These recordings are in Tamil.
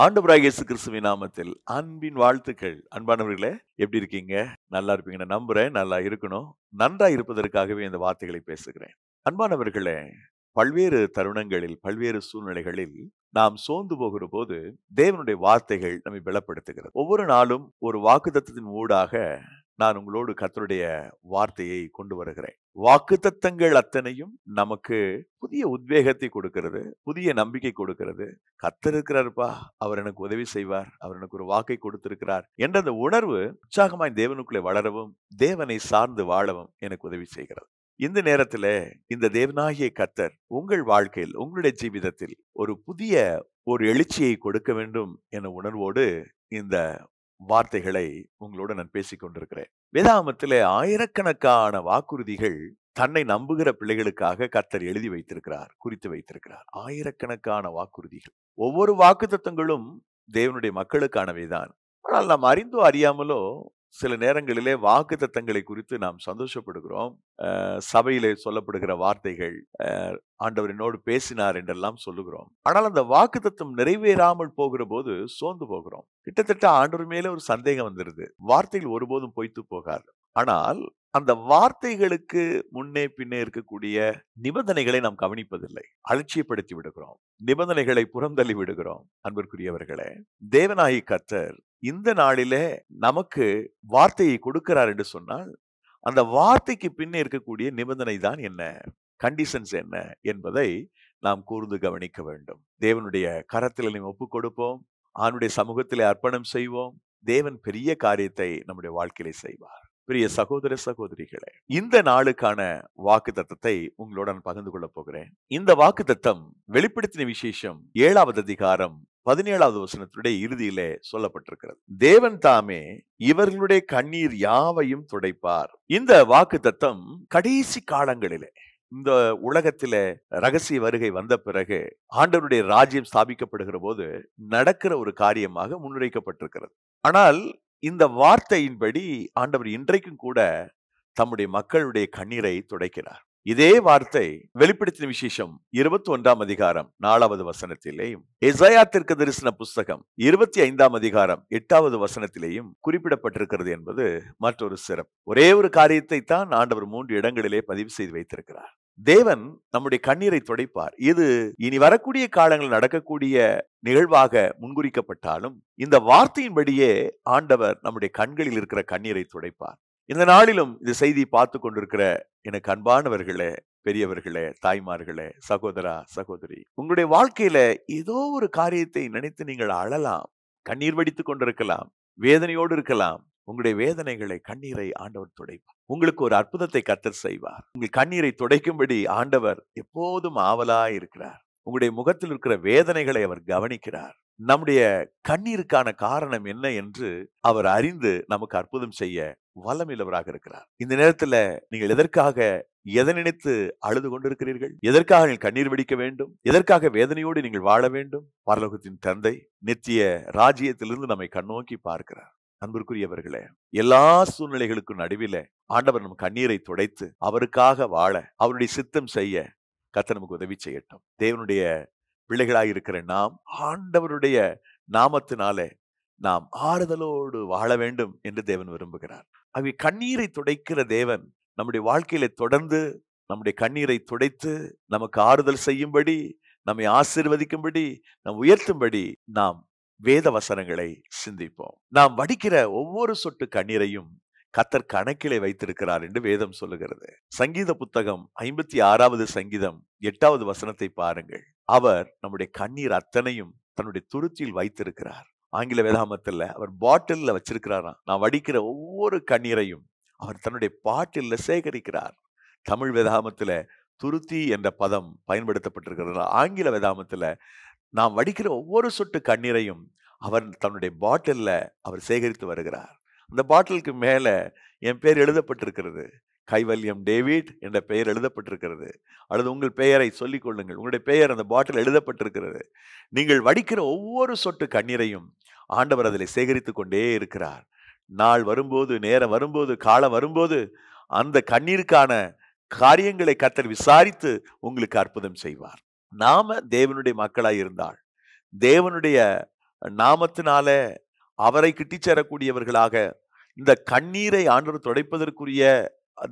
ஆண்டவராக இயேசு கிறிஸ்துவின் நாமத்தில் அன்பின் வாழ்த்துக்கள். அன்பானவர்களே எப்படி இருக்கீங்க? நல்லா இருப்பீங்கன்னு நம்புறேன். நல்லா இருக்கணும். நன்றா இருப்பதற்காகவே இந்த வார்த்தைகளை பேசுகிறேன். அன்பானவர்களே பல்வேறு தருணங்களில் பல்வேறு சூழ்நிலைகளில் நாம் சோர்ந்து போகிற போது தேவனுடைய வார்த்தைகள் நம்மை பலப்படுத்துகிறது. ஒவ்வொரு நாளும் ஒரு வாக்குத்தத்தத்தின் ஊடாக நான் உங்களோடு கர்த்தருடைய வார்த்தையை கொண்டு வருகிறேன். வாக்குத்தத்தங்கள் அத்தனையும் நமக்கு புதிய உத்வேகத்தை கொடுக்கிறது புதிய நம்பிக்கை கொடுக்கிறது. கர்த்தர் இருக்கிறாருப்பா அவர் எனக்கு உதவி செய்வார் அவர் எனக்கு ஒரு வாக்கை கொடுத்திருக்கிறார் என்ற அந்த உணர்வு உற்சாகமாய் தேவனுக்குள்ளே வளரவும் தேவனை சார்ந்து வாழவும் எனக்கு உதவி செய்கிறது. இந்த நேரத்துல இந்த தேவனாகிய கத்தர் உங்கள் வாழ்க்கையில் உங்களுடைய ஜீவிதத்தில் ஒரு புதிய ஒரு எழுச்சியை கொடுக்க வேண்டும் என உணர்வோடு இந்த வார்த்தைகளை உங்களோட நான் பேசிக் கொண்டிருக்கிறேன். வேதாமத்திலே ஆயிரக்கணக்கான வாக்குறுதிகள் தன்னை நம்புகிற பிள்ளைகளுக்காக கத்தர் எழுதி வைத்திருக்கிறார் குறித்து வைத்திருக்கிறார். ஆயிரக்கணக்கான வாக்குறுதிகள். ஒவ்வொரு வாக்குத்தத்தங்களும் தேவனுடைய மக்களுக்கானவை தான் ஆனால் நாம் அறிந்தோ அறியாமலோ சில நேரங்களிலே வாக்கு தத்தங்களை குறித்து நாம் சந்தோஷப்படுகிறோம். சபையிலே சொல்லப்படுகிற வார்த்தைகள் ஆண்டவர் என்னோடு பேசினார் என்றெல்லாம் சொல்லுகிறோம். ஆனால் அந்த வாக்கு தத்துவம் நிறைவேறாமல் போகிற போது சோர்ந்து போகிறோம். கிட்டத்தட்ட ஆண்டவர் மேலே ஒரு சந்தேகம் வந்துருது. வார்த்தைகள் ஒருபோதும் பொய்த்து போகாது. ஆனால் அந்த வார்த்தைகளுக்கு முன்னே பின்னே இருக்கக்கூடிய நிபந்தனைகளை நாம் கவனிப்பதில்லை. அலட்சியப்படுத்தி விடுகிறோம். நிபந்தனைகளை புறந்தள்ளி விடுகிறோம். அன்பிற்குரியவர்களே தேவநாயகி கத்தர் இந்த நாளிலே நமக்கு வார்த்தையை கொடுக்கிறார் என்று சொன்னால் அந்த வார்த்தைக்கு பின்னே இருக்கக்கூடிய நிபந்தனை தான் என்ன? கண்டிஷன்ஸ் என்ன? என்பதை நாம் கூர்ந்து கவனிக்க வேண்டும். தேவனுடைய கரத்தில் நாம் ஒப்பு கொடுப்போம். ஆணுடைய சமூகத்திலே அர்ப்பணம் செய்வோம். தேவன் பெரிய காரியத்தை நம்முடைய வாழ்க்கையிலே செய்வார். பிரிய சகோதர சகோதரிகளே இந்த நாளுக்கான வாக்கு தத்தத்தை உங்களுடன் பகிர்ந்து கொள்ள போகிறேன். இந்த வாக்கு தத்தம் வெளிப்படுத்தின விசேஷம் ஏழாவது அதிகாரம் பதினேழாவது வசனத்துடைய இறுதியிலே சொல்லப்பட்டிருக்கிறது. தேவன் தாமே இவர்களுடைய கண்ணீர் யாவையும் துடைப்பார். இந்த வாக்கு தத்தம் கடைசி காலங்களிலே இந்த உலகத்தில ரகசிய வருகை வந்த பிறகு ஆண்டவருடைய ராஜ்யம் ஸ்தாபிக்கப்படுகிற போது நடக்கிற ஒரு காரியமாக முன்னுரைக்கப்பட்டிருக்கிறது ஆனால் இந்த வார்த்தையின்படி ஆண்டவர் இன்றைக்கும் கூட தம்முடைய மக்களுடைய கண்ணீரை துடைக்கிறார். இதே வார்த்தை வெளிப்படுத்தின விசேஷம் இருபத்தி ஒன்றாம் அதிகாரம் நாலாவது வசனத்திலேயும் எசையாத்திற்கு தரிசன புஸ்தகம் இருபத்தி ஐந்தாம் அதிகாரம் எட்டாவது வசனத்திலேயும் குறிப்பிடப்பட்டிருக்கிறது என்பது மற்றொரு சிறப்பு. ஒரே ஒரு காரியத்தை தான் ஆண்டவர் மூன்று இடங்களிலே பதிவு செய்து வைத்திருக்கிறார். தேவன் நம்முடைய கண்ணீரை துடைப்பார். இது இனி வரக்கூடிய காலங்களில் நடக்கக்கூடிய நிகழ்வாக முன்குறிக்கப்பட்டாலும் இந்த வார்த்தையின்படியே ஆண்டவர் நம்முடைய கண்களில் இருக்கிற கண்ணீரை துடைப்பார். இந்த நாளிலும் இந்த செய்தி பார்த்து கொண்டிருக்கிற எனக்கு அன்பானவர்களே பெரியவர்களே தாய்மார்களே சகோதரா சகோதரி உங்களுடைய வாழ்க்கையில ஏதோ ஒரு காரியத்தை நினைத்து நீங்கள் அழலாம் கண்ணீர் வடித்து கொண்டிருக்கலாம் வேதனையோடு இருக்கலாம் உங்களுடைய வேதனைகளை கண்ணீரை ஆண்டவர் துடைப்பார். உங்களுக்கு ஒரு அற்புதத்தை கத்தர் செய்வார். உங்கள் கண்ணீரை துடைக்கும்படி ஆண்டவர் எப்போதும் ஆவலா இருக்கிறார். உங்களுடைய முகத்தில் இருக்கிற வேதனைகளை அவர் கவனிக்கிறார். நம்முடைய கண்ணீருக்கான காரணம் என்ன என்று அவர் அறிந்து நமக்கு அற்புதம் செய்ய வல்லமில்லவராக இருக்கிறார். இந்த நேரத்துல நீங்கள் எதற்காக எதை நினைத்து அழுது கொண்டிருக்கிறீர்கள்? எதற்காக நீங்கள் கண்ணீர் வெடிக்க வேண்டும்? எதற்காக வேதனையோடு நீங்கள் வாழ வேண்டும்? பரலோகத்தின் தந்தை நித்திய ராஜ்யத்திலிருந்து நம்மை கண்ணோக்கி பார்க்கிறார். அன்பிற்குரியவர்களே எல்லா சூழ்நிலைகளுக்கும் நடுவில ஆண்டவர் நம் கண்ணீரை துடைத்து அவருக்காக வாழ அவருடைய சித்தம் செய்ய கத்த நமக்கு உதவி செய்யட்டும். தேவனுடைய பிள்ளைகளாக இருக்கிற நாம் ஆண்டவருடைய நாமத்தினாலே நாம் ஆறுதலோடு வாழ வேண்டும் என்று தேவன் விரும்புகிறார். அவை கண்ணீரை துடைக்கிற தேவன் நம்முடைய வாழ்க்கையில தொடர்ந்து நம்முடைய கண்ணீரை துடைத்து நமக்கு ஆறுதல் செய்யும்படி நம்மை ஆசிர்வதிக்கும்படி நம் உயர்த்தும்படி நாம் வேத வசனங்களை சிந்திப்போம். நாம் வடிக்கிற ஒவ்வொரு சொட்டு கண்ணீரையும் கத்தர் கணக்கிலே வைத்திருக்கிறார் என்று வேதம் சொல்லுகிறது. சங்கீத புத்தகம் ஐம்பத்தி ஆறாவது சங்கீதம் எட்டாவது வசனத்தை பாருங்கள். அவர் நம்முடைய கண்ணீர் அத்தனையும் தன்னுடைய துருத்தியில் வைத்திருக்கிறார். ஆங்கில வேதாமத்தில் அவர் பாட்டிலில் வச்சிருக்கிறாராம். நான் வடிக்கிற ஒவ்வொரு கண்ணீரையும் அவர் தன்னுடைய பாட்டில் சேகரிக்கிறார். தமிழ் வேதாமத்துல துருத்தி என்ற பதம் பயன்படுத்தப்பட்டிருக்கிறது. ஆங்கில வேதாமத்துல நாம் வடிக்கிற ஒவ்வொரு சொட்டு கண்ணீரையும் அவர் தன்னுடைய பாட்டிலில் அவர் சேகரித்து வருகிறார். அந்த பாட்டிலுக்கு மேல என் பேர் எழுதப்பட்டிருக்கிறது. கைவல்யம் டேவிட் என்ற பெயர் எழுதப்பட்டிருக்கிறது. அல்லது உங்கள் பெயரை சொல்லிக் கொள்ளுங்கள். உங்களுடைய பெயர் அந்த பாட்டில் எழுதப்பட்டிருக்கிறது. நீங்கள் வடிக்கிற ஒவ்வொரு சொட்டு கண்ணீரையும் ஆண்டவர் அதில் சேகரித்து கொண்டே இருக்கிறார். நாள் வரும்போது நேரம் வரும்போது காலம் வரும்போது அந்த கண்ணீருக்கான காரியங்களை கத்தர் விசாரித்து உங்களுக்கு அற்புதம் செய்வார். நாம தேவனுடைய மக்களாய் இருந்தால் தேவனுடைய நாமத்தினால அவரை கிட்டிச் சேரக்கூடியவர்களாக இந்த கண்ணீரை ஆண்டவர் துடைப்பதற்குரிய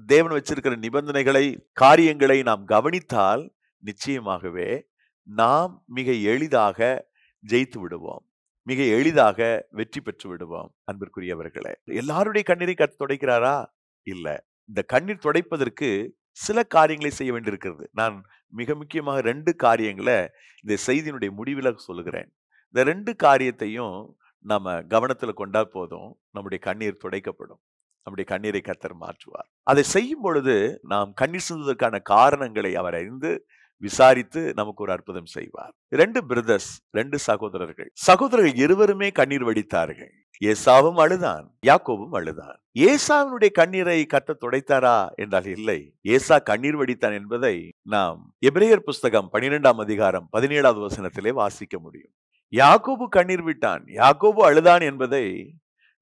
தேவன் வச்சிருக்கிற நிபந்தனைகளை காரியங்களை நாம் கவனித்தால் நிச்சயமாகவே நாம் மிக எளிதாக ஜெயித்து விடுவோம். மிக எளிதாக வெற்றி பெற்று விடுவோம் அன்பிற்குரியவர்களே. எல்லாருடைய கண்ணீரை கத்து துடைக்கிறாரா? இல்ல. இந்த கண்ணீர் துடைப்பதற்கு சில காரியங்களை செய்ய வேண்டியிருக்கிறது. நான் மிக முக்கியமாக ரெண்டு காரியங்களை இந்த செய்தியினுடைய முடிவில் சொல்லுகிறேன். இந்த ரெண்டு காரியத்தையும் நம்ம கவனத்தில் கொண்டா போதும். நம்முடைய கண்ணீர் துடைக்கப்படும். நம்முடைய கண்ணீரை கத்தர் மாற்றுவார். அதை செய்யும் பொழுது நாம் கண்ணீர் சிந்துவதற்கான காரணங்களை அவர் அறிந்து விசாரித்து நமக்கு ஒரு அற்புதம் செய்வார். ரெண்டு பிரதர்ஸ் ரெண்டு சகோதரர்கள். சகோதரர்கள் இருவருமே கண்ணீர் வடித்தார்கள். ஏசாவும் அழுதான் யாக்கோவும் அழுதான். ஏசாவினுடைய கண்ணீரை கத்த துடைத்தாரா என்றால் இல்லை. ஏசா கண்ணீர் வடித்தான் என்பதை நாம் எபிரேயர் புஸ்தகம் பனிரெண்டாம் அதிகாரம் பதினேழாவது வசனத்திலே வாசிக்க முடியும். யாக்கோபு கண்ணீர் விட்டான் யாக்கோபு அழுதான் என்பதை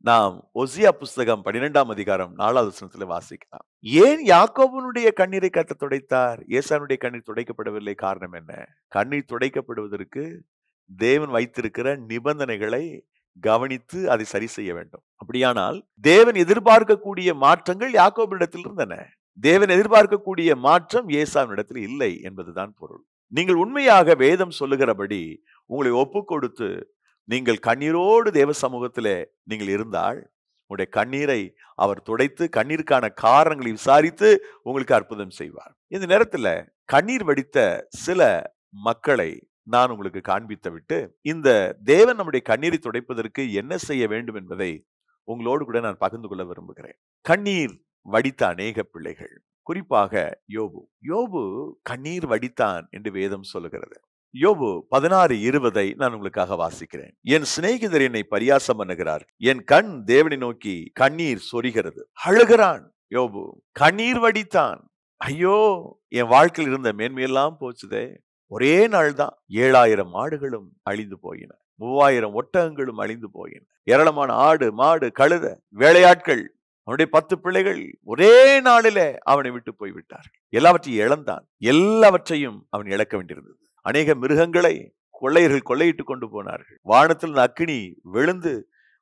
நாம் ஒசியா புஸ்தகம் பன்னிரெண்டாம் அதிகாரம் நாலாவது வசனத்துல வாசிக்கலாம். ஏன் யாக்கோபனுடைய கண்ணீரை கத்த துடைத்தார்? ஏசானுடைய கண்ணீர் துடைக்கப்படவில்லை காரணம் என்ன? கண்ணீர் துடைக்கப்படுவதற்கு தேவன் வைத்திருக்கிற நிபந்தனைகளை கவனித்து அதை சரி செய்ய வேண்டும். அப்படியானால் தேவன் எதிர்பார்க்கக்கூடிய மாற்றங்கள் யாக்கோபனிடத்தில் இருந்தன. தேவன் எதிர்பார்க்கக்கூடிய மாற்றம் ஏசாவினிடத்தில் இல்லை என்பதுதான் பொருள். நீங்கள் உண்மையாக வேதம் சொல்லுகிறபடி உங்களை ஒப்பு கொடுத்து நீங்கள் கண்ணீரோடு தேவ சமூகத்திலே நீங்கள் இருந்தால் உங்களுடைய கண்ணீரை அவர் துடைத்து கண்ணீருக்கான காரணங்களை விசாரித்து உங்களுக்கு அற்புதம் செய்வார். இந்த நேரத்துல கண்ணீர் வடித்த சில மக்களை நான் உங்களுக்கு காண்பித்து விட்டு இந்த தேவன் நம்முடைய கண்ணீரை துடைப்பதற்கு என்ன செய்ய வேண்டும் என்பதை உங்களோடு கூட நான் பகிர்ந்து கொள்ள விரும்புகிறேன். கண்ணீர் வடித்த அநேக பிள்ளைகள். குறிப்பாக யோபு. யோபு கண்ணீர் வடித்தான் என்று வேதம் சொல்லுகிறது. யோபு பதினாறு இருபதை நான் உங்களுக்காக வாசிக்கிறேன். என் சிநேகிதர் என்னை பரியாசம் பண்ணுகிறார். என் கண் தேவனை நோக்கி கண்ணீர் சொரிகிறது. அழுகிறான் யோபு. கண்ணீர் வடித்தான். ஐயோ என் வாழ்க்கையில் இருந்த மேன்மையெல்லாம் போச்சுதே. ஒரே நாள் தான் ஏழாயிரம் ஆடுகளும் அழிந்து போயின. மூவாயிரம் ஒட்டகங்களும் அழிந்து போயின. ஏராளமான ஆடு மாடு கழுத வேலையாட்கள் அவனுடைய பத்து பிள்ளைகள் ஒரே நாளில அவனை விட்டு போய்விட்டார் எல்லாவற்றையும் இழந்தான். எல்லாவற்றையும் அவன் இழக்க வேண்டியிருந்தது. அநேக மிருகங்களை கொள்ளையர்கள் கொள்ளையிட்டு கொண்டு போனார்கள். வானத்தில் அக்கினி விழுந்து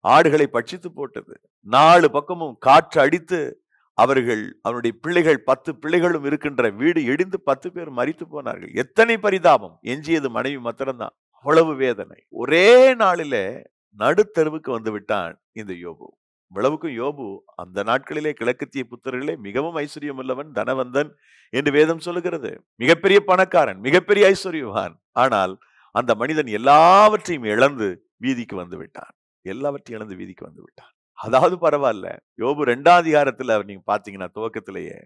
ஆடுகளை பட்சித்து போட்டது. நாலு பக்கமும் காற்று அடித்து அவர்கள் அவனுடைய பிள்ளைகள் பத்து பிள்ளைகளும் இருக்கின்ற வீடு இடிந்து பத்து பேர் மறித்து போனார்கள். எத்தனை பரிதாபம்! எஞ்சியது மனைவி மாத்திரம்தான். அவ்வளவு வேதனை. ஒரே நாளில நடுத்தருவுக்கு வந்து விட்டான் இந்த யோபு. இவ்வளவுக்கும் யோபு அந்த நாட்களிலே கிழக்கத்திய புத்தர்களே மிகவும் ஐஸ்வர்யம் உள்ளவன் தனவந்தன் என்று வேதம் சொல்லுகிறது. மிகப்பெரிய பணக்காரன் மிகப்பெரிய ஐஸ்வர்யவான். ஆனால் அந்த மனிதன் எல்லாவற்றையும் இழந்து வீதிக்கு வந்து விட்டான். எல்லாவற்றையும் இழந்து வீதிக்கு வந்து விட்டான். அதாவது பரவாயில்ல. யோபு ரெண்டாம் அவர் நீங்க பாத்தீங்கன்னா துவக்கத்திலேயே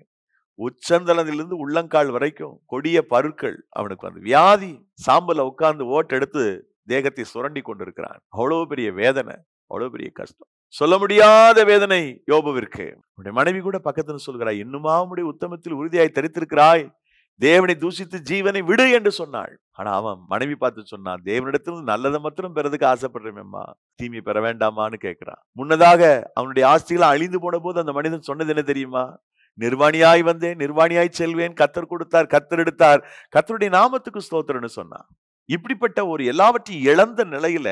உச்சந்தளத்திலிருந்து உள்ளங்கால் வரைக்கும் கொடிய பருக்கள் அவனுக்கு வந்து வியாதி சாம்பல உட்கார்ந்து ஓட்டெடுத்து தேகத்தை சுரண்டி கொண்டிருக்கிறான். அவ்வளவு பெரிய வேதனை அவ்வளவு பெரிய கஷ்டம். சொல்ல முடியாத வேதனை யோபுவிற்கு. உன்னுடைய மனைவி கூட பக்கத்துல சொல்கிறாய் இன்னுமா உடைய உத்தமத்தில் உறுதியாய் தரித்திருக்கிறாய்? தேவனை தூசித்து ஜீவனை விடு என்று சொன்னாள். ஆனா அவன் மனைவி பார்த்து சொன்னான் தேவனிடத்தில் நல்லதை மாத்திரம் பெறதுக்கு ஆசைப்படுறேம்மா தீமை பெற வேண்டாமான்னு கேட்கிறான் முன்னதாக அவனுடைய ஆஸ்திகளை அழிந்து போன போது அந்த மனிதன் சொன்னது என்ன தெரியுமா? நிர்வாணியாய் வந்தேன் நிர்வாணியாய் செல்வேன் கத்தர் கொடுத்தார் கத்தர் எடுத்தார். கத்தருடைய நாமத்துக்கு ஸ்தோத்திரன்னு சொன்னான். இப்படிப்பட்ட ஒரு எல்லாவற்றையும் இழந்த நிலையில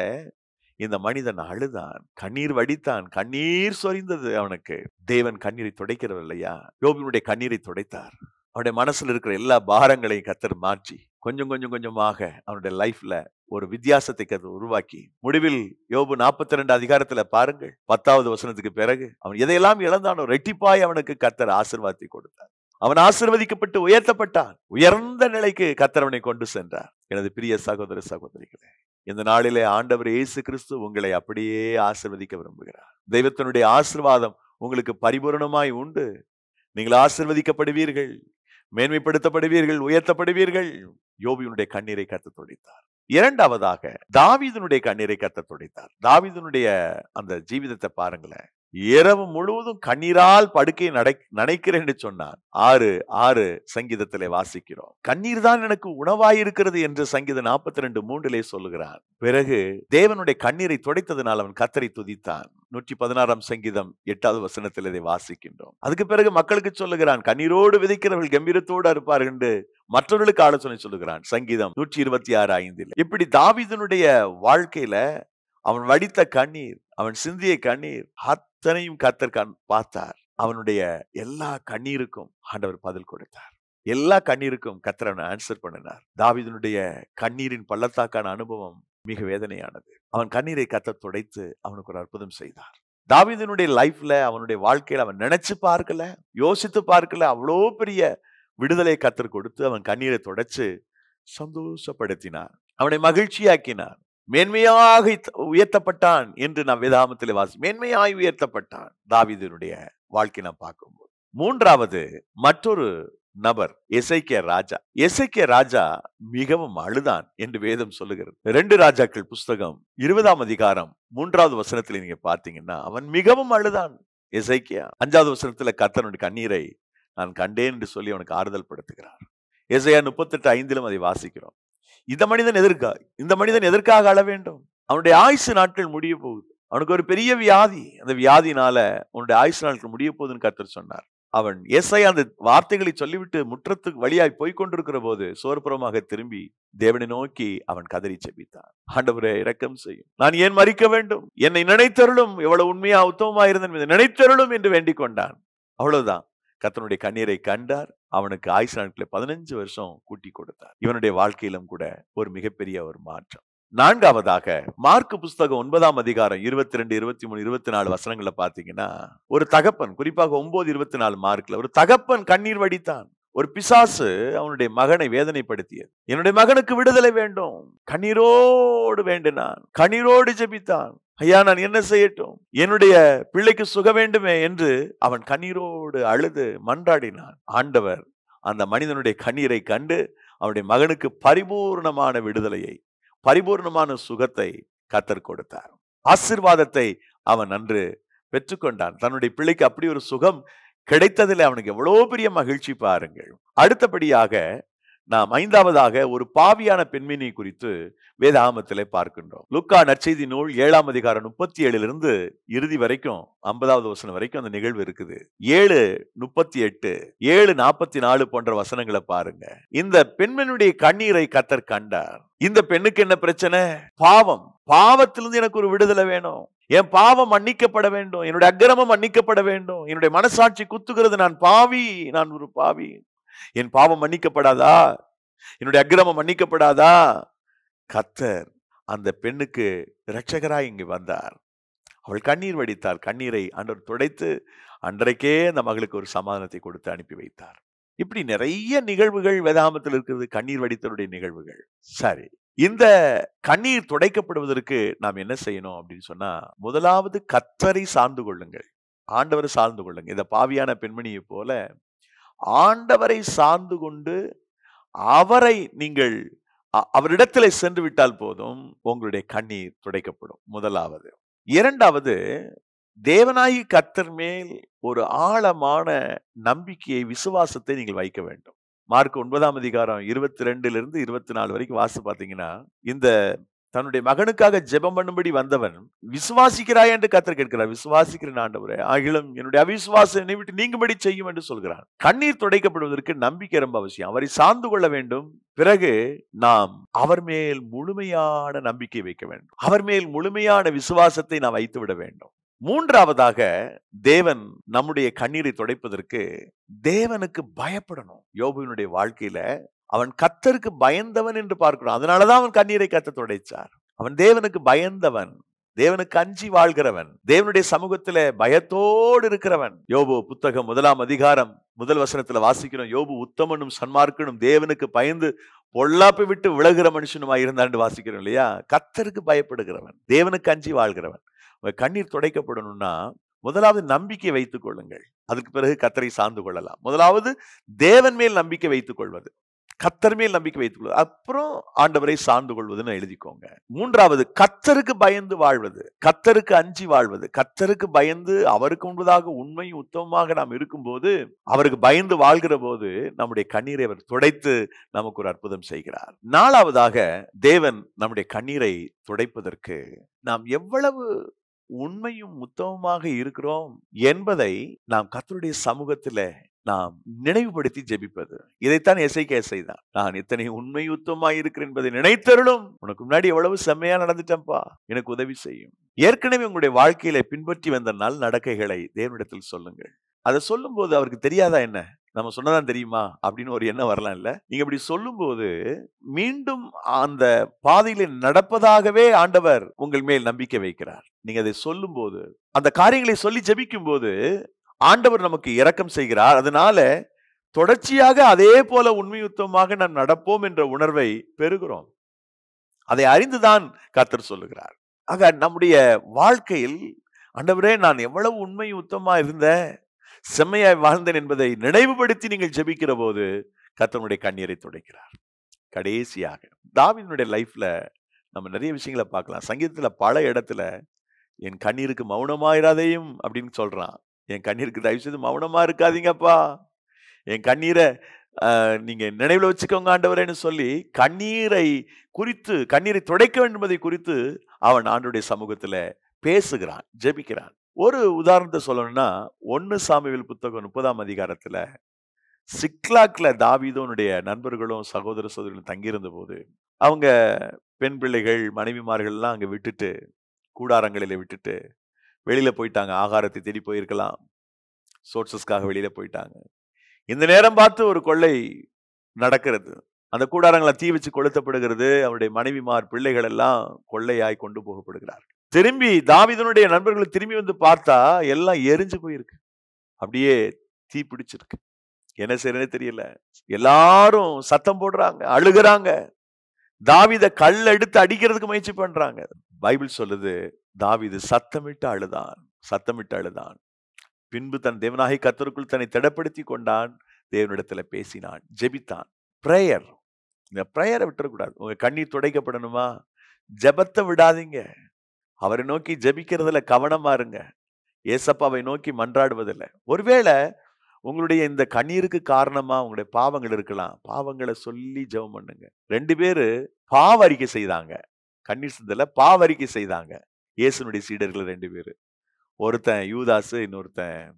இந்த மனிதன் அழுதான் கண்ணீர் வடித்தான் கண்ணீர் சொரிந்தது அவனுக்கு. தேவன் கண்ணீரை துடைக்கிறவர் இல்லையா? யோபினுடைய கண்ணீரை துடைத்தார். அவனுடைய மனசுல இருக்கிற எல்லா பாரங்களையும் கத்தர் மாற்றி கொஞ்சம் கொஞ்சம் கொஞ்சமாக அவனுடைய லைஃப்ல ஒரு வித்தியாசத்தை கதை உருவாக்கி முடிவில் யோபு நாற்பத்தி ரெண்டு அதிகாரத்துல பாருங்கள் பத்தாவது வசனத்துக்கு பிறகு அவன் எதையெல்லாம் இழந்தானோ ரெட்டிப்பாய் அவனுக்கு கத்தர் ஆசிர்வாதத்தை கொடுத்தார். அவன் ஆசிர்வதிக்கப்பட்டு உயர்த்தப்பட்டான். உயர்ந்த நிலைக்கு கத்தரவனை கொண்டு சென்றார். எனது பிரிய சகோதர சகோதரிகளே இந்த நாளிலே ஆண்டவர் இயேசு கிறிஸ்து உங்களை அப்படியே ஆசிர்வதிக்க விரும்புகிறார். தெய்வத்தினுடைய ஆசிர்வாதம் உங்களுக்கு பரிபூரணமாய் உண்டு. நீங்கள் ஆசிர்வதிக்கப்படுவீர்கள் மேன்மைப்படுத்தப்படுவீர்கள் உயர்த்தப்படுவீர்கள். யோபியுனுடைய கண்ணீரை கத்து துடைத்தார். இரண்டாவதாக தாவிதனுடைய கண்ணீரை கத்த துடைத்தார். தாவிதனுடைய அந்த ஜீவிதத்தை பாருங்களேன். இரவு முழுவதும் கண்ணீரால் படுக்கை நடை நனைக்கிறேன் என்று சொன்னான் ஆறு ஆறு சங்கீதத்திலே வாசிக்கிறோம். கண்ணீர் தான் எனக்கு உணவாயிருக்கிறது என்று சங்கீதம் நாற்பத்தி ரெண்டு மூன்றிலே சொல்லுகிறான் பிறகு தேவனுடைய கண்ணீரை துடைத்ததனால் அவன் கத்தரை துதித்தான். நூற்றி பதினாறாம் சங்கீதம் எட்டாவது வசனத்தில் இதை வாசிக்கின்றோம். அதுக்கு பிறகு மக்களுக்கு சொல்லுகிறான் கண்ணீரோடு விதைக்கிறவர்கள் கம்பீரத்தோடு இருப்பார்கள் என்று மற்றவர்களுக்கு ஆலோசனை சொல்லுகிறான். சங்கீதம் நூற்றி இருபத்தி ஆறு ஐந்தில். இப்படி தாவிதனுடைய வாழ்க்கையில அவன் வடித்த கண்ணீர் அவன் சிந்திய கண்ணீர் அத்தனையும் கத்தர் கண் பார்த்தார். அவனுடைய எல்லா கண்ணீருக்கும் ஆண்டவர் பதில் கொடுத்தார். எல்லா கண்ணீருக்கும் கத்தர் அவனை ஆன்சர் பண்ணினார். தாவிதனுடைய கண்ணீரின் பள்ளத்தாக்கான அனுபவம் மிக வேதனையானது. அவன் கண்ணீரை கத்த துடைத்து அவனுக்கு ஒரு அற்புதம் செய்தார். தாவிதனுடைய லைஃப்ல அவனுடைய வாழ்க்கையில அவன் நினைச்சு பார்க்கல யோசித்து பார்க்கல அவ்வளோ பெரிய விடுதலை கத்தர் கொடுத்து அவன் கண்ணீரை தொடச்சு சந்தோஷப்படுத்தினார். அவனை மகிழ்ச்சியாக்கினார். மேன்மையாக உயர்த்தப்பட்டான் என்று நாம் வேதாமத்தில் வாசி மேன்மையாய் உயர்த்தப்பட்டான் தாவிதனுடைய வாழ்க்கை நாம் பார்க்கும்போது. மூன்றாவது மற்றொரு நபர் எசைக்கிய ராஜா. எசைக்கிய ராஜா மிகவும் அழுதான் என்று வேதம் சொல்லுகிறது. ரெண்டு ராஜாக்கள் புஸ்தகம் இருபதாம் அதிகாரம் மூன்றாவது வசனத்துல நீங்க பார்த்தீங்கன்னா அவன் மிகவும் அழுதான் எசைக்கியா. அஞ்சாவது வசனத்துல கர்த்தனுடைய கண்ணீரை நான் கண்டேன் என்று சொல்லி அவனுக்கு ஆறுதல் படுத்துகிறார். எசையா முப்பத்தெட்டு ஐந்திலும் அதை வாசிக்கிறோம். இந்த மனிதன் எதற்காக இந்த மனிதன் எதற்காக அழ வேண்டும்? அவனுடைய ஆயுசு நாட்கள் முடிய போகுது. அவனுக்கு ஒரு பெரிய வியாதி. அந்த வியாதினால உன்னுடைய ஆயுசு நாட்கள் முடிய போகுதுன்னு கர்த்தர் சொன்னார். அவன் எஸ்ஐ அந்த வார்த்தைகளை சொல்லிவிட்டு முற்றத்துக்கு வழியாய் போய்கொண்டிருக்கிற போது சோர்புறமாக திரும்பி தேவனை நோக்கி அவன் கதறி செபித்தான். ஆண்டவரே இரக்கம் செய்யும். நான் ஏன் மறிக்க வேண்டும்? என்னை நினைத்தருளும். எவ்வளவு உண்மையா உத்தமமா இருந்தேன் நினைத்தருளும் என்று வேண்டிக் கொண்டான். அவ்வளவுதான். கத்தனுடைய கண்ணீரை கண்டார். அவனுக்கு ஆயுசு நாட்களை பதினஞ்சு வருஷம் கூட்டி கொடுத்தார். இவனுடைய வாழ்க்கையிலும் கூட ஒரு மிகப்பெரிய ஒரு மாற்றம். நான்காவதாக மார்க் புஸ்தகம் ஒன்பதாம் அதிகாரம் இருபத்தி ரெண்டு இருபத்தி மூணு இருபத்தி நாலு வசனங்களை பார்த்தீங்கன்னா ஒரு தகப்பன் குறிப்பாக ஒன்பது இருபத்தி நாலு மார்க்ல ஒரு தகப்பன் கண்ணீர் வடித்தான். ஒரு பிசாசு அவனுடைய மகனை வேதனைப்படுத்தியது. என்னுடைய மகனுக்கு விடுதலை வேண்டும். கண்ணீரோடு வேண்டினான். கண்ணீரோடு ஜெபித்தான். ஐயா நான் என்ன செய்யட்டும்? என்னுடைய பிள்ளைக்கு சுக வேண்டுமே என்று அவன் கண்ணீரோடு அழுது மன்றாடினான். ஆண்டவர் அந்த மனிதனுடைய கண்ணீரை கண்டு அவனுடைய மகனுக்கு பரிபூர்ணமான விடுதலையை பரிபூர்ணமான சுகத்தை கத்தர் கொடுத்தார். ஆசிர்வாதத்தை அவன் அன்று பெற்றுக்கொண்டான். தன்னுடைய பிள்ளைக்கு அப்படி ஒரு சுகம் கிடைத்ததில் அவனுக்கு எவ்வளவு பெரிய மகிழ்ச்சி பாருங்கள். அடுத்தபடியாக நாம் ஐந்தாவதாக ஒரு பாவியான பெண்மினி குறித்து வேதாமத்திலே பார்க்கின்றோம். லுக்கா நற்செய்தி நூல் ஏழாம் அதிகாரம் முப்பத்தி ஏழிலிருந்து இறுதி வரைக்கும் ஐம்பதாவது வசனம் வரைக்கும் அந்த நிகழ்வு இருக்குது. ஏழு முப்பத்தி எட்டு ஏழு நாற்பத்தி நாலு போன்ற வசனங்களை பாருங்க. இந்த பெண்மனுடைய கண்ணீரை கத்தர் கண்டார். இந்த பெண்ணுக்கு என்ன பிரச்சனை? பாவம். பாவத்திலிருந்து எனக்கு ஒரு விடுதலை வேணும். என் பாவம் மன்னிக்கப்பட வேண்டும். என்னுடைய அக்கிரமம் மன்னிக்கப்பட வேண்டும். என்னுடைய மனசாட்சி குத்துகிறது. நான் பாவி. நான் ஒரு பாவி. என் பாவம் மன்னிக்கப்படாதா? என்னுடைய அக்கிரமம் மன்னிக்கப்படாதா? கத்தர் அந்த பெண்ணுக்கு இரட்சகராய் இங்கு வந்தார். அவள் கண்ணீர் வடித்தாள். கண்ணீரை அன்றர் துடைத்து அன்றைக்கே அந்த மகளுக்கு ஒரு சமாதானத்தை கொடுத்து அனுப்பி வைத்தார். இப்படி நிறைய நிகழ்வுகள் வேதாமத்தில் இருக்கிறது. கண்ணீர் வடித்தருடைய நிகழ்வுகள். சரி இந்த கண்ணீர் துடைக்கப்படுவதற்கு நாம் என்ன செய்யணும் அப்படின்னு சொன்னா முதலாவது கத்தரை சார்ந்து கொள்ளுங்கள். ஆண்டவரை சார்ந்து கொள்ளுங்க இந்த பாவியான பெண்மணியை போல ஆண்டவரை சார்ந்து கொண்டு அவரை நீங்கள் அவரிடத்திலே சென்று விட்டால் போதும் உங்களுடைய கண்ணீர் துடைக்கப்படும். முதலாவது. இரண்டாவது தேவனாயி கத்தர் மேல் ஒரு ஆழமான நம்பிக்கையை விசுவாசத்தை நீங்கள் வைக்க வேண்டும். மார்க் ஒன்பதாம் அதிகாரம் இருபத்தி ரெண்டுல இருந்து இருபத்தி நாலு வரைக்கும் வாசி பார்த்தீங்கன்னா இந்த தன்னுடைய மகனுக்காக ஜெபம் பண்ணும்படி வந்தவன் விசுவாசிக்கிறாய் என்று கத்தர் கேட்கிறார். விசுவாசிக்கிறேன் ஆண்டவரே ஆகிலும் என்னுடைய அவிசுவாசம் என்னை விட்டு நீங்கும்படி செய்யும் என்று சொல்கிறான் கண்ணீர் துடைக்கப்படுவதற்கு நம்பிக்கை ரொம்ப அவசியம். அவரை சார்ந்து கொள்ள வேண்டும். பிறகு நாம் அவர் மேல் முழுமையான நம்பிக்கை வைக்க வேண்டும். அவர் மேல் முழுமையான விசுவாசத்தை நாம் வைத்து விட வேண்டும். மூன்றாவதாக தேவன் நம்முடைய கண்ணீரை துடைப்பதற்கு தேவனுக்கு பயப்படணும். யோபுவினுடைய வாழ்க்கையில அவன் கத்தருக்கு பயந்தவன் என்று பார்க்கிறோம். அதனாலதான் அவன் கண்ணீரை கத்த துடைச்சார். அவன் தேவனுக்கு பயந்தவன் தேவனுக்கு அஞ்சி வாழ்கிறவன் தேவனுடைய சமூகத்துல பயத்தோடு இருக்கிறவன். யோபு புத்தகம் முதலாம் அதிகாரம் முதல் வசனத்துல வாசிக்கிறோம். யோபு உத்தமனும் சன்மார்க்கனும் தேவனுக்கு பயந்து பொல்லாப்பு விட்டு விலகுற மனுஷனுமா இருந்தான்னு வாசிக்கிறோம் இல்லையா? கத்தருக்கு பயப்படுகிறவன் தேவனுக்கு அஞ்சி வாழ்கிறவன். உங்க கண்ணீர் துடைக்கப்படணும்னா முதலாவது நம்பிக்கை வைத்துக் கொள்ளுங்கள். அதுக்கு பிறகு கத்தரை சார்ந்து கொள்ளலாம். முதலாவது தேவன் மேல் நம்பிக்கை வைத்துக் கொள்வது. கத்தருமே நம்பிக்கை வைத்துக் கொள்வது அப்புறம் ஆண்டவரை சார்ந்து கொள்வதுன்னு எழுதிக்கோங்க. மூன்றாவது கத்தருக்கு பயந்து வாழ்வது. கத்தருக்கு அஞ்சி வாழ்வது. கத்தருக்கு பயந்து அவருக்கு முன்பதாக உண்மையும் உத்தமமாக நாம் இருக்கும்போது அவருக்கு பயந்து வாழ்கிற போது நம்முடைய கண்ணீரை அவர் துடைத்து நமக்கு ஒரு அற்புதம் செய்கிறார். நாலாவதாக தேவன் நம்முடைய கண்ணீரை துடைப்பதற்கு நாம் எவ்வளவு உண்மையும் உத்தமமாக இருக்கிறோம் என்பதை நாம் கத்தருடைய சமூகத்தில் நாம் நினைவுபடுத்தி ஜெபிப்பது. இதைத்தான் எசைக்கே தான் நான் இத்தனை உண்மையுத்தமாய் இருக்கிறேன் என்பதை நினைத்தருளும். உனக்கு முன்னாடி எவ்வளவு செம்மையா நடந்துட்டேன்ப்பா எனக்கு உதவி செய்யும். ஏற்கனவே உங்களுடைய வாழ்க்கையில பின்பற்றி வந்த நாள் நடக்கைகளை தேவனிடத்தில் சொல்லுங்கள். அதை சொல்லும்போது அவருக்கு தெரியாதா என்ன? நம்ம சொன்னதான் தெரியுமா? அப்படின்னு ஒரு எண்ணம் வரலாம் இல்ல. நீங்க இப்படி சொல்லும்போது மீண்டும் அந்த பாதையில நடப்பதாகவே ஆண்டவர் உங்கள் மேல் நம்பிக்கை வைக்கிறார். நீங்க அதை சொல்லும்போது அந்த காரியங்களை சொல்லி ஜபிக்கும் போது ஆண்டவர் நமக்கு இரக்கம் செய்கிறார். அதனால தொடர்ச்சியாக அதே போல உண்மையுத்தமாக நாம் நடப்போம் என்ற உணர்வை பெறுகிறோம். அதை அறிந்துதான் கத்தர் சொல்லுகிறார். ஆக நம்முடைய வாழ்க்கையில் ஆண்டவரே நான் எவ்வளவு உண்மை உத்தமா இருந்தேன் செம்மையாய் வாழ்ந்தேன் என்பதை நினைவுபடுத்தி நீங்கள் ஜெபிக்கிற போது கத்தனுடைய கண்ணீரை துடைக்கிறார். கடைசியாக தாவிதனுடைய லைஃப்ல நம்ம நிறைய விஷயங்களை பார்க்கலாம். சங்கீதத்துல பல இடத்துல என் கண்ணீருக்கு மௌனமாயிராதையும் அப்படின்னு சொல்றான். என் கண்ணீருக்கு தயவு செய்து மௌனமா இருக்காதீங்கப்பா. என் கண்ணீரை ஆஹ், நீங்க நினைவுல வச்சுக்கோங்க ஆண்டவரேன்னு சொல்லி கண்ணீரை குறித்து கண்ணீரை துடைக்க வேண்டும்பதை குறித்து அவன் ஆண்டுடைய சமூகத்துல பேசுகிறான் ஜெபிக்கிறான். ஒரு உதாரணத்தை சொல்லணும்னா ஒன்னு சாமிவில் புத்தகம் முப்பதாம் அதிகாரத்துல சிக்லாக்கில் தாவீதோனுடைய நண்பர்களும் சகோதர சகோதரிகளும் தங்கியிருந்த போது அவங்க பெண் பிள்ளைகள் மனைவிமார்கள்லாம் அங்க விட்டுட்டு கூடாரங்களில விட்டுட்டு வெளியில் போயிட்டாங்க. ஆகாரத்தை தேடி போயிருக்கலாம். சோர்சஸ்க்காக வெளியில் போயிட்டாங்க. இந்த நேரம் பார்த்து ஒரு கொள்ளை நடக்கிறது. அந்த கூடாரங்களை தீ வச்சு கொளுத்தப்படுகிறது. அவருடைய மனைவிமார் பிள்ளைகள் எல்லாம் கொள்ளையாய் கொண்டு போகப்படுகிறார்கள். திரும்பி தாவிதனுடைய நண்பர்கள் திரும்பி வந்து பார்த்தா எல்லாம் எரிஞ்சு போயிருக்கு. அப்படியே தீ பிடிச்சிருக்கு. என்ன செய்யறதுன்னு தெரியல. எல்லாரும் சத்தம் போடுறாங்க அழுகுறாங்க. தாவித கல் எடுத்து அடிக்கிறதுக்கு முயற்சி பண்றாங்க. பைபிள் சொல்லுது தாவிது சத்தமிட்டு அழுதான் சத்தமிட்டு அழுதான். பின்பு தன் தேவனாகி கத்தருக்குள் தன்னை திடப்படுத்தி கொண்டான். தேவனிடத்துல பேசினான் ஜெபித்தான். பிரேயர் இந்த பிரேயரை விட்டுறக்கூடாது. உங்க கண்ணீர் துடைக்கப்படணுமா? ஜெபத்தை விடாதீங்க. அவரை நோக்கி ஜபிக்கிறதுல கவனமா இருங்க. ஏசப்பாவை நோக்கி மன்றாடுவதில்லை. ஒருவேளை உங்களுடைய இந்த கண்ணீருக்கு காரணமா உங்களுடைய பாவங்கள் இருக்கலாம். பாவங்களை சொல்லி ஜெபம் பண்ணுங்க. ரெண்டு பேரு பாவரிக்கை செய்தாங்க. கண்ணீர் சிந்தல பாவரிக்கை செய்தாங்க. இயேசுனுடைய சீடர்கள் ரெண்டு பேரு. ஒருத்தன் யூதாஸ் இன்னொருத்தன்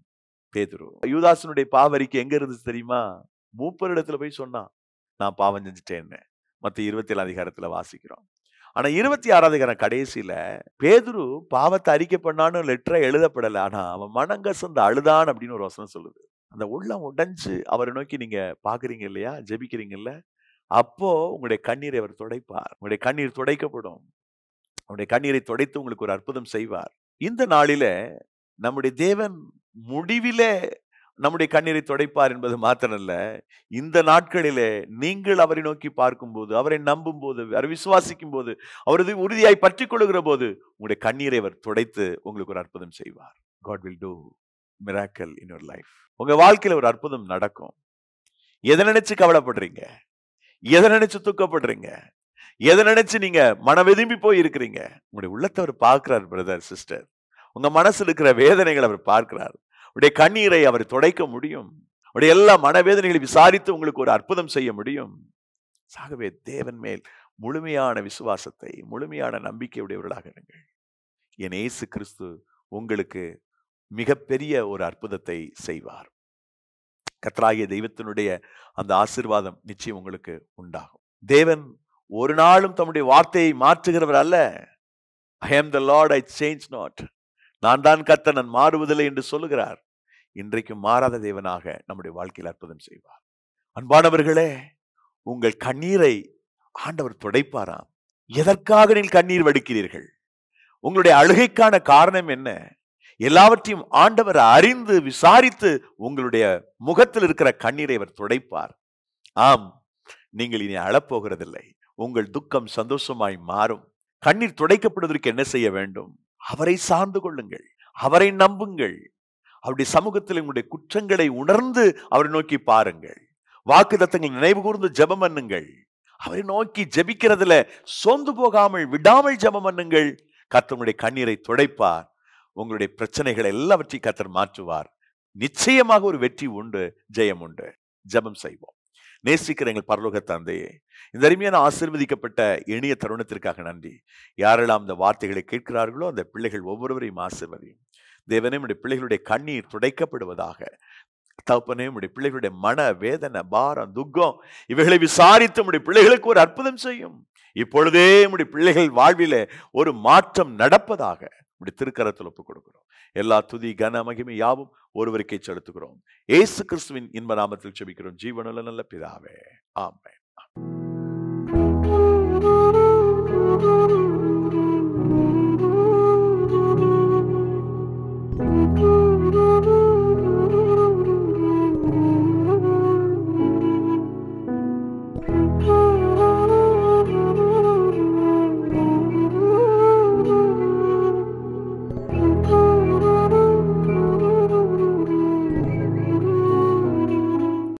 பேதுரு. யூதாசனுடைய பாவரிக்கு எங்க இருந்துச்சு தெரியுமா? மூப்பரிடத்துல போய் சொன்னான் நான் பாவம் செஞ்சுட்டேன்னு. மற்ற இருபத்தி ஏழு அதிகாரத்துல வாசிக்கிறோம். ஆனா இருபத்தி ஆறாவது அதிகாரம் கடைசியில பேதுரு பாவத்தை அறிக்கை பண்ணான்னு லெட்டரை எழுதப்படலை. ஆனா அவன் மனங்கசந்து அழுதான் அப்படின்னு ஒரு வசனம் சொல்லுது. அந்த உள்ளம் உடைஞ்சு அவரை நோக்கி நீங்க பாக்குறீங்க இல்லையா? ஜெபிக்கிறீங்கல்ல அப்போ உங்களுடைய கண்ணீரை அவர் துடைப்பார். உங்களுடைய கண்ணீர் துடைக்கப்படும். அவருடைய கண்ணீரை துடைத்து உங்களுக்கு ஒரு அற்புதம் செய்வார். இந்த நாளில நம்முடைய தேவன் முடிவிலே நம்முடைய கண்ணீரை துடைப்பார் என்பது மாத்திரமல்ல. இந்த நாட்களிலே நீங்கள் அவரை நோக்கி பார்க்கும்போது அவரை நம்பும் போது அவரை விசுவாசிக்கும் போது அவரது உறுதியாய் பற்றி கொள்ளுகிற போது உங்களுடைய கண்ணீரை அவர் துடைத்து உங்களுக்கு ஒரு அற்புதம் செய்வார். God will do miracle in your life உங்க வாழ்க்கையில ஒரு அற்புதம் நடக்கும். எதை நினைச்சு கவலைப்படுறீங்க? எதை நினைச்சு தூக்கப்படுறீங்க? எதை நினைச்சு நீங்க மனவெதும்பி போய் இருக்கிறீங்க உங்களுடைய உள்ளத்தை அவர் பார்க்கிறார் பிரதர் சிஸ்டர் உங்க மனசுல இருக்கிற வேதனைகளை அவர் பார்க்கிறார். உடைய கண்ணீரை அவர் துடைக்க முடியும். உடைய எல்லா மனவேதனைகளை விசாரித்து உங்களுக்கு ஒரு அற்புதம் செய்ய முடியும். சாகவே தேவன் மேல் முழுமையான விசுவாசத்தை முழுமையான நம்பிக்கை உடையவர்களாக இருங்கள். என் இயேசு கிறிஸ்து உங்களுக்கு மிகப்பெரிய ஒரு அற்புதத்தை செய்வார். கத்ராகிய தெய்வத்தினுடைய அந்த ஆசிர்வாதம் நிச்சயம் உங்களுக்கு உண்டாகும். தேவன் ஒரு நாளும் தம்முடைய வார்த்தையை மாற்றுகிறவர் அல்ல. I am the Lord I change not நான் தான் கத்த நான் மாறுவதில்லை என்று சொல்லுகிறார். இன்றைக்கும் மாறாத தேவனாக நம்முடைய வாழ்க்கையில் அற்புதம் செய்வார். அன்பானவர்களே உங்கள் கண்ணீரை ஆண்டவர் துடைப்பாராம். எதற்காக நீங்கள் கண்ணீர் வடிக்கிறீர்கள்? உங்களுடைய அழுகைக்கான காரணம் என்ன? எல்லாவற்றையும் ஆண்டவர் அறிந்து விசாரித்து உங்களுடைய முகத்தில் இருக்கிற கண்ணீரை அவர் துடைப்பார். ஆம் நீங்கள் இனி அழப்போகிறதில்லை. உங்கள் துக்கம் சந்தோஷமாய் மாறும். கண்ணீர் துடைக்கப்படுவதற்கு என்ன செய்ய வேண்டும்? அவரை சார்ந்து கொள்ளுங்கள். அவரை நம்புங்கள். அவருடைய சமூகத்தில் உங்களுடைய குற்றங்களை உணர்ந்து அவரை நோக்கி பாருங்கள். வாக்கு தத்தங்கள் நினைவு கூர்ந்து ஜபம் பண்ணுங்கள். அவரை நோக்கி ஜெபிக்கிறதுல சோர்ந்து போகாமல் விடாமல் ஜபம் பண்ணுங்கள். கத்தனுடைய கண்ணீரை துடைப்பார். உங்களுடைய பிரச்சனைகள் எல்லாவற்றையும் கத்தர் மாற்றுவார். நிச்சயமாக ஒரு வெற்றி உண்டு ஜெயம் உண்டு. ஜெபம் செய்வோம். நேசிக்கிற எங்கள் பரலோக தந்தையே இந்த அருமையான ஆசிர்வதிக்கப்பட்ட இனிய தருணத்திற்காக நன்றி. யாரெல்லாம் இந்த வார்த்தைகளை கேட்கிறார்களோ அந்த பிள்ளைகள் ஒவ்வொருவரையும் ஆசிர்வதியும் தேவனே உடைய பிள்ளைகளுடைய கண்ணீர் துடைக்கப்படுவதாக. தகப்பனே உடைய பிள்ளைகளுடைய மன வேதனை பாரம் துக்கம் இவைகளை விசாரித்து உடைய பிள்ளைகளுக்கு ஒரு அற்புதம் செய்யும். இப்பொழுதே உடைய பிள்ளைகள் வாழ்விலே ஒரு மாற்றம் நடப்பதாக இப்படி திருக்கரத்தில் ஒப்பு கொடுக்கிறோம். எல்லா துதி கன மகிமை யாவும் ஒருவருக்கே செலுத்துகிறோம் ஏசு கிறிஸ்துவின் இன்ப நாமத்தில் செபிக்கிறோம் ஜீவனுள்ள நல்ல பிதாவே. ஆமே Thank you.